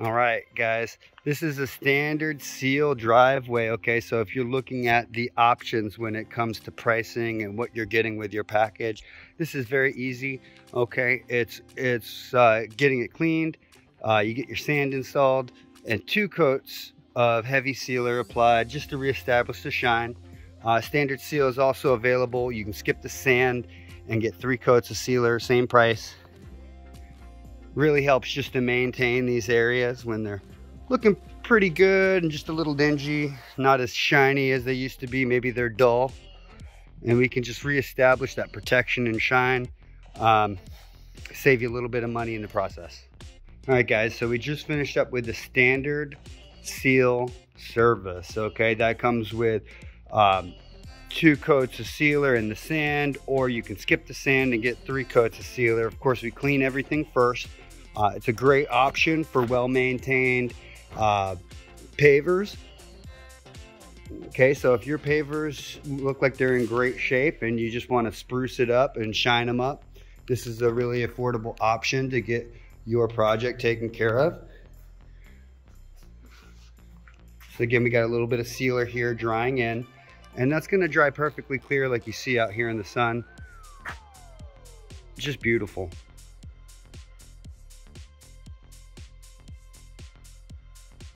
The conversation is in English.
All right, guys, this is a standard seal driveway, okay? So if you're looking at the options when it comes to pricing and what you're getting with your package, this is very easy, okay? It's, it's uh, getting it cleaned, uh, you get your sand installed, and two coats of heavy sealer applied just to reestablish the shine. Uh, standard seal is also available. You can skip the sand and get three coats of sealer, same price really helps just to maintain these areas when they're looking pretty good and just a little dingy, not as shiny as they used to be. Maybe they're dull. And we can just reestablish that protection and shine. Um, save you a little bit of money in the process. All right, guys, so we just finished up with the standard seal service. Okay, that comes with um, two coats of sealer in the sand, or you can skip the sand and get three coats of sealer. Of course, we clean everything first. Uh, it's a great option for well-maintained uh, pavers. Okay, so if your pavers look like they're in great shape and you just want to spruce it up and shine them up, this is a really affordable option to get your project taken care of. So again, we got a little bit of sealer here drying in, and that's going to dry perfectly clear like you see out here in the sun. Just beautiful.